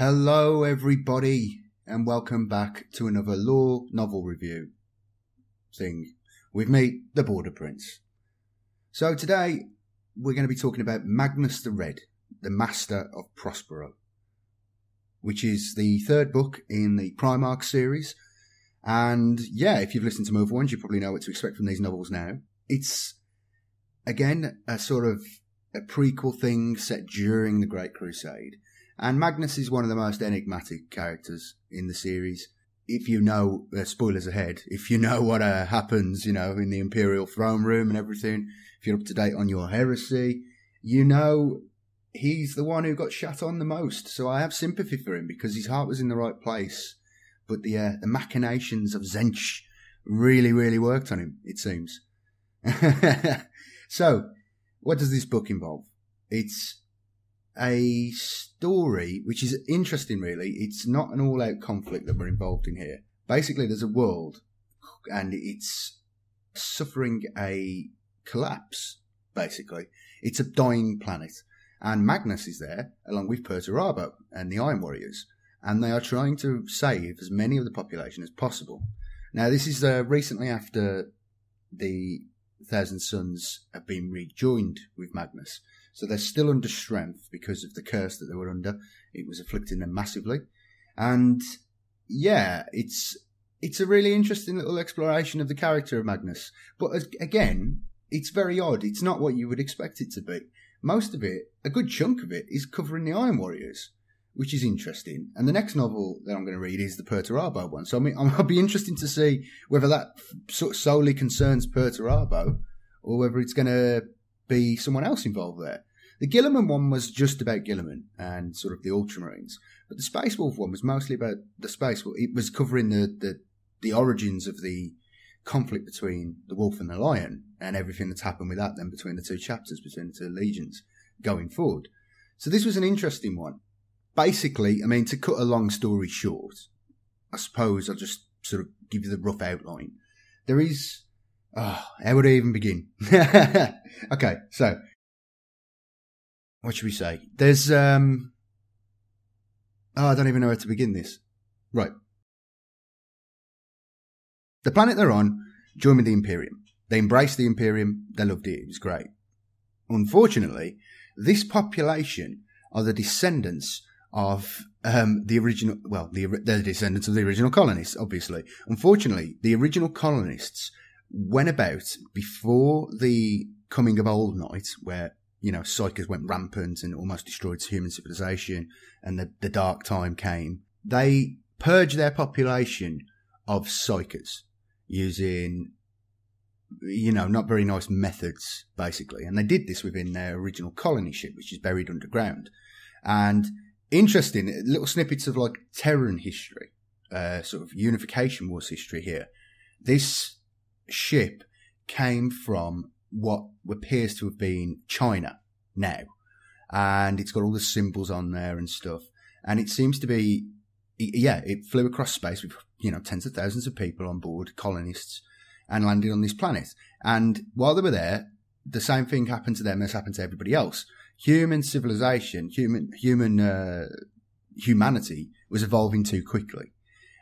Hello, everybody, and welcome back to another lore novel review thing with me, the Border Prince. So, today we're going to be talking about Magnus the Red, the Master of Prospero, which is the third book in the Primarch series. And yeah, if you've listened to other ones, you probably know what to expect from these novels now. It's, again, a sort of a prequel thing set during the Great Crusade and Magnus is one of the most enigmatic characters in the series. If you know, uh, spoilers ahead, if you know what uh, happens, you know, in the Imperial throne room and everything, if you're up to date on your heresy, you know he's the one who got shot on the most. So I have sympathy for him because his heart was in the right place. But the, uh, the machinations of Tzeentch really, really worked on him, it seems. so, what does this book involve? It's a story which is interesting, really. It's not an all out conflict that we're involved in here. Basically, there's a world and it's suffering a collapse, basically. It's a dying planet. And Magnus is there, along with Perturabo and the Iron Warriors. And they are trying to save as many of the population as possible. Now, this is uh, recently after the Thousand Sons have been rejoined with Magnus. So they're still under strength because of the curse that they were under. It was afflicting them massively. And yeah, it's it's a really interesting little exploration of the character of Magnus. But again, it's very odd. It's not what you would expect it to be. Most of it, a good chunk of it, is covering the Iron Warriors, which is interesting. And the next novel that I'm going to read is the Perturabo one. So I mean, I'll be interesting to see whether that solely concerns Perturabo or whether it's going to be someone else involved there. The Guilliman one was just about Guilliman and sort of the Ultramarines, but the Space Wolf one was mostly about the Space Wolf. It was covering the, the, the origins of the conflict between the wolf and the lion and everything that's happened with that then between the two chapters, between the two legions going forward. So this was an interesting one. Basically, I mean, to cut a long story short, I suppose I'll just sort of give you the rough outline. There is Oh, how would I even begin? okay, so what should we say? There's um Oh, I don't even know where to begin this. Right. The planet they're on joined the Imperium. They embraced the Imperium, they loved it, it was great. Unfortunately, this population are the descendants of um, the original, well, the, the descendants of the original colonists, obviously. Unfortunately, the original colonists went about before the coming of Old Night, where you know psykers went rampant and almost destroyed human civilization, and the, the dark time came. They purged their population of psykers using you know, not very nice methods, basically. And they did this within their original colony ship, which is buried underground. And interesting, little snippets of like Terran history, uh, sort of unification wars history here. This ship came from what appears to have been China now. And it's got all the symbols on there and stuff. And it seems to be, yeah, it flew across space with, you know, tens of thousands of people on board, colonists, and landed on this planet. And while they were there, the same thing happened to them as happened to everybody else. Human civilization, human, human, uh, humanity was evolving too quickly.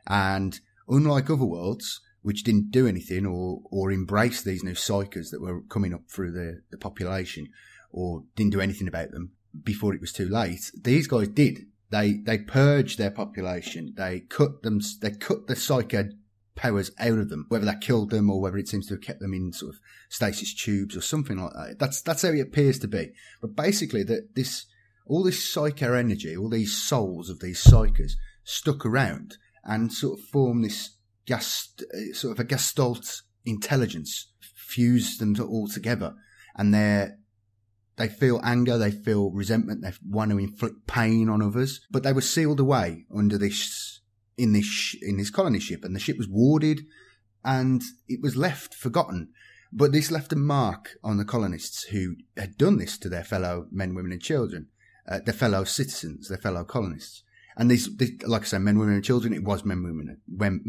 And unlike other worlds, which didn't do anything or, or embrace these new psykers that were coming up through the, the population or didn't do anything about them before it was too late. These guys did. They, they purged their population. They cut them, they cut the psycho powers out of them, whether that killed them or whether it seems to have kept them in sort of stasis tubes or something like that. That's, that's how it appears to be. But basically that this, all this psycho energy, all these souls of these psykers stuck around and sort of form this gast, uh, sort of a gestalt intelligence fuse them all together and they're they feel anger, they feel resentment, they want to inflict pain on others, but they were sealed away under this in this in this colony ship, and the ship was warded, and it was left forgotten. But this left a mark on the colonists who had done this to their fellow men, women, and children, uh, their fellow citizens, their fellow colonists. And these, like I said, men, women, and children, it was men, women, men,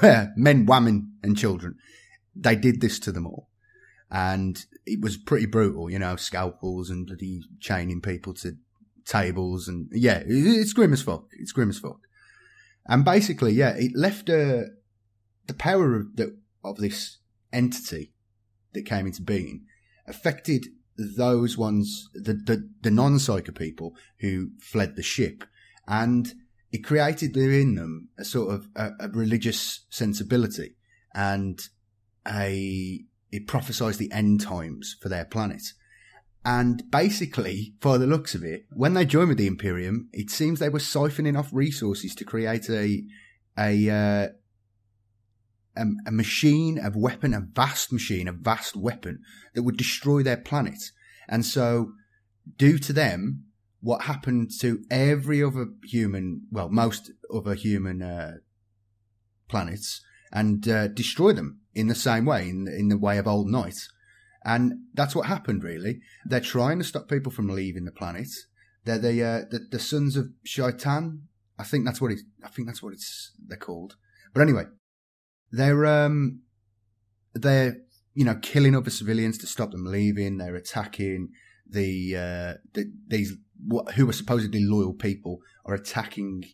men, women, and children. They did this to them all. And it was pretty brutal, you know, scalpels and bloody chaining people to, tables and yeah, it's grim as fuck. It's grim as fuck. And basically, yeah, it left uh, the power of, the, of this entity that came into being affected those ones, the, the, the non-psyker people who fled the ship. And it created within them a sort of a, a religious sensibility and a, it prophesied the end times for their planet. And basically, for the looks of it, when they joined with the Imperium, it seems they were siphoning off resources to create a a uh, a, a, machine, a weapon, a vast machine, a vast weapon that would destroy their planet. And so, due to them, what happened to every other human, well, most other human uh, planets, and uh, destroy them in the same way, in, in the way of Old Night and that's what happened, really. They're trying to stop people from leaving the planet. They're the, uh, the, the sons of Shaitan. I think that's what it, I think that's what it's, they're called. But anyway, they're, um, they're, you know, killing other civilians to stop them leaving. They're attacking the, uh, the these, who are supposedly loyal people are attacking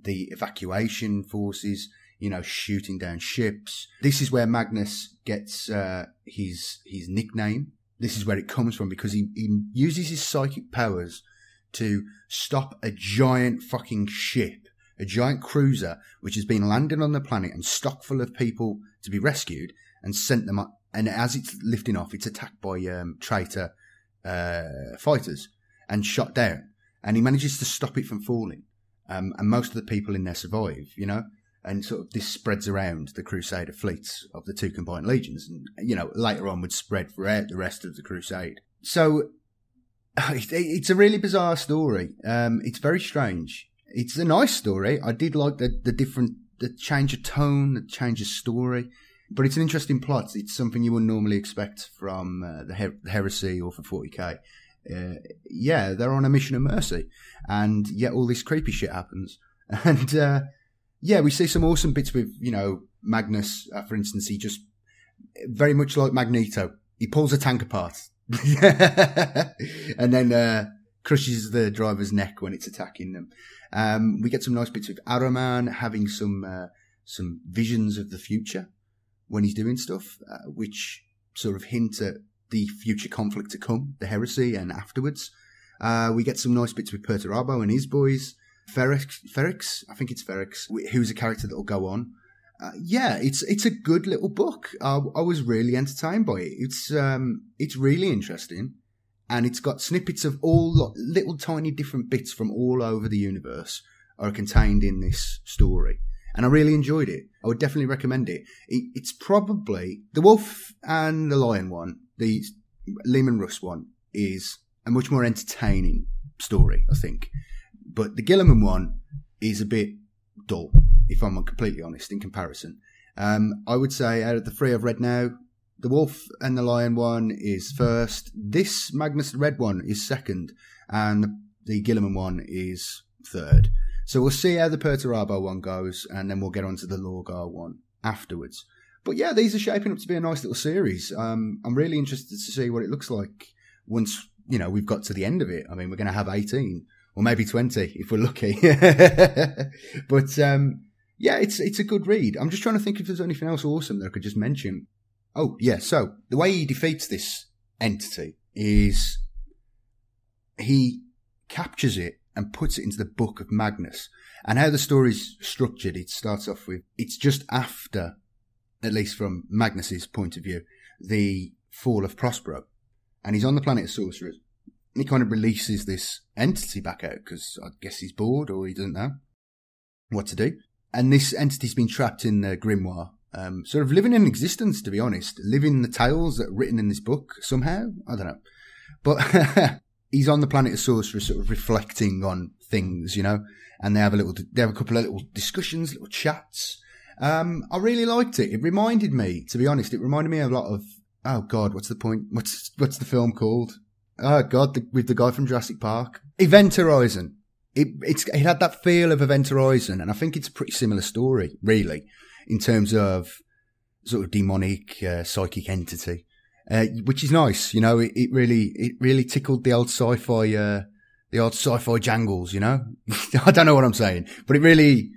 the evacuation forces you know, shooting down ships. This is where Magnus gets uh, his his nickname. This is where it comes from because he, he uses his psychic powers to stop a giant fucking ship, a giant cruiser, which has been landing on the planet and stock full of people to be rescued, and sent them up. And as it's lifting off, it's attacked by um, traitor uh, fighters and shot down. And he manages to stop it from falling. Um, and most of the people in there survive, you know and sort of this spreads around the Crusader fleets of the two combined legions, and you know later on would spread throughout the rest of the Crusade. So it's a really bizarre story. Um, it's very strange. It's a nice story. I did like the the different the change of tone, the change of story, but it's an interesting plot. It's something you wouldn't normally expect from uh, the, Her- Heresy or for 40k. Uh, yeah, they're on a mission of mercy, and yet all this creepy shit happens, and. Uh, yeah, we see some awesome bits with, you know, Magnus, uh, for instance, he just, very much like Magneto, he pulls a tank apart. and then, uh, crushes the driver's neck when it's attacking them. Um, we get some nice bits with Ahriman having some, uh, some visions of the future when he's doing stuff, uh, which sort of hint at the future conflict to come, the heresy and afterwards. Uh, we get some nice bits with Perturabo and his boys. Ferrex, Ferrex, I think it's Ferrex, who's a character that will go on. Uh, yeah, it's it's a good little book. I, I was really entertained by it. It's um it's really interesting, and it's got snippets of all little tiny different bits from all over the universe are contained in this story, and I really enjoyed it. I would definitely recommend it. it it's probably the Wolf and the Lion one, the Leman Russ one, is a much more entertaining story. I think but the Guilliman one is a bit dull, if I'm completely honest, in comparison. Um, I would say out of the three I've read now, the Wolf and the Lion one is first. This Magnus Red one is second, and the, Guilliman one is third. So we'll see how the Perturabo one goes, and then we'll get on to the Lorgar one afterwards. But yeah, these are shaping up to be a nice little series. Um, I'm really interested to see what it looks like once you know we've got to the end of it. I mean, we're going to have 18 or maybe 20 if we're lucky. but um, yeah, it's it's a good read. I'm just trying to think if there's anything else awesome that I could just mention. Oh, yeah. So the way he defeats this entity is he captures it and puts it into the book of Magnus. And how the story's structured, it starts off with it's just after, at least from Magnus's point of view, the fall of Prospero. And he's on the planet of sorcerers he kind of releases this entity back out because I guess he's bored or he doesn't know what to do. And this entity's been trapped in the grimoire, um, sort of living in existence, to be honest, living the tales that are written in this book somehow. I don't know. But he's on the planet of sorcerers, sort of reflecting on things, you know, and they have a little, they have a couple of little discussions, little chats. Um, I really liked it. It reminded me, to be honest, it reminded me a lot of, oh God, what's the point? What's, what's the film called? Oh God, the, with the guy from Jurassic Park, Event Horizon. It, it's it had that feel of Event Horizon, and I think it's a pretty similar story, really, in terms of sort of demonic uh, psychic entity, uh, which is nice. You know, it, it, really it really tickled the old sci-fi uh, the old sci-fi jangles, you know? I don't know what I'm saying, but it really,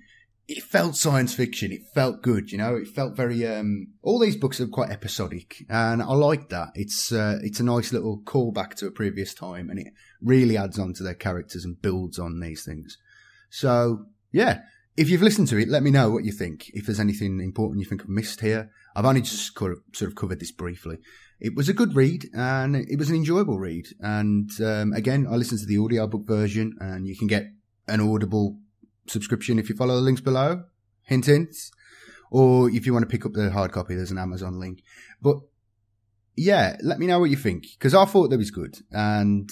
it felt science fiction. It felt good, you know? It felt very, um, all these books are quite episodic and I like that. It's, uh, it's a nice little callback to a previous time and it really adds on to their characters and builds on these things. So yeah, if you've listened to it, let me know what you think. If there's anything important you think I've missed here, I've only just sort of covered this briefly. It was a good read and it was an enjoyable read. And um, again, I listened to the audiobook version and you can get an Audible subscription if you follow the links below. Hint, hints. Or if you want to pick up the hard copy, there's an Amazon link. But yeah, let me know what you think because I thought that was good and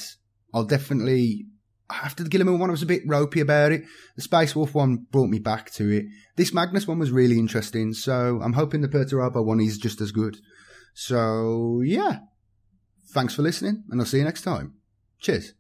I'll definitely after the Guilliman one, I was a bit ropey about it. The Space Wolf one brought me back to it. This Magnus one was really interesting, so I'm hoping the Perturabo one is just as good. So, yeah. Thanks for listening, and I'll see you next time. Cheers.